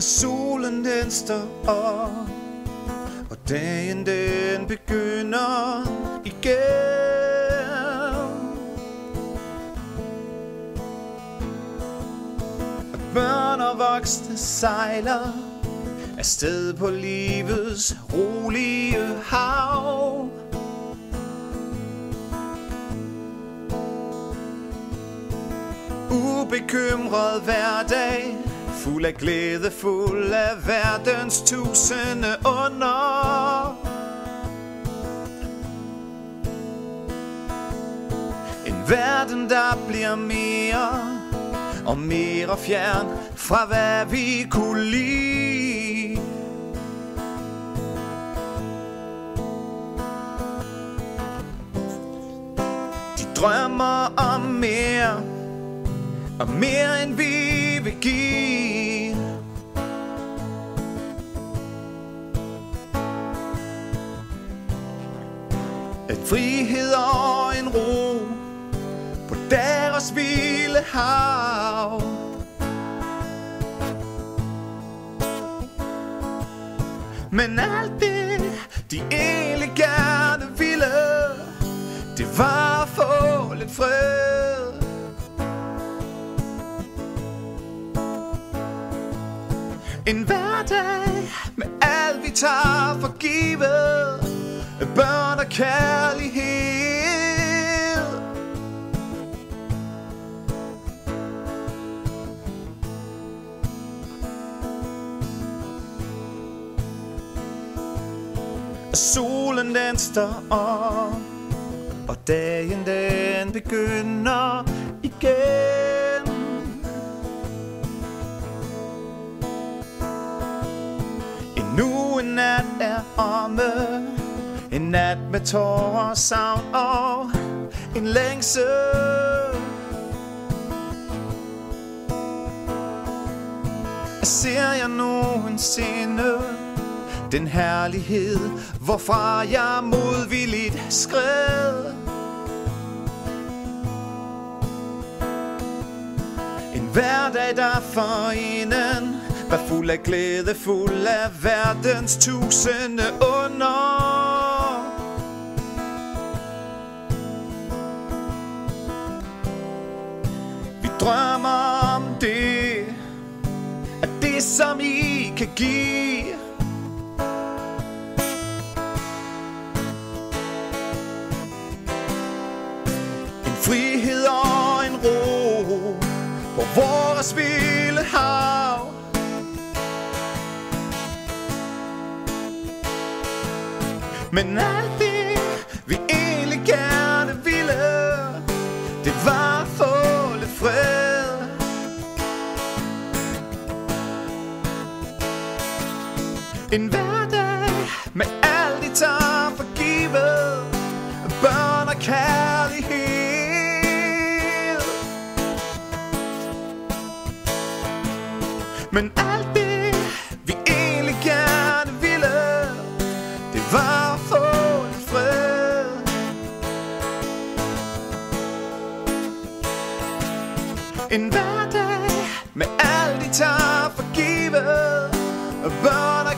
Solen den står op Og dagen den begynder igen. Og børn og voksne sejler Afsted på livets rolige hav. Ubekymret hverdag Fuld af glæde, fuld af verdens tusinde under. En verden, der bliver mere og mere fjern fra hvad vi kunne lide. De drømmer om mere og mere end vi vil give. En frihed og en ro På deres vilde hav. Men alt det, de egentlig gerne ville Det var at få lidt fred. En hverdag med alt vi tager for givet. Børn og kærlighed. Solen den står op Og dagen den begynder igen. Er omme En nat med tårer, savn og en længsel Ser jeg nogensinde den herlighed, hvorfra jeg modvilligt skred. En hverdag, der for inden var fuld af glæde, fuld af verdens tusinde under. Vi drømmer om det, at det som I kan give. En frihed og en ro på vores vilde Men alt det, vi egentlig gerne ville, det var at få lidt fred. En hverdag med alt det tager for givet, børn og kærlighed. Men alt En hverdag med alt de tager for givet. Hvor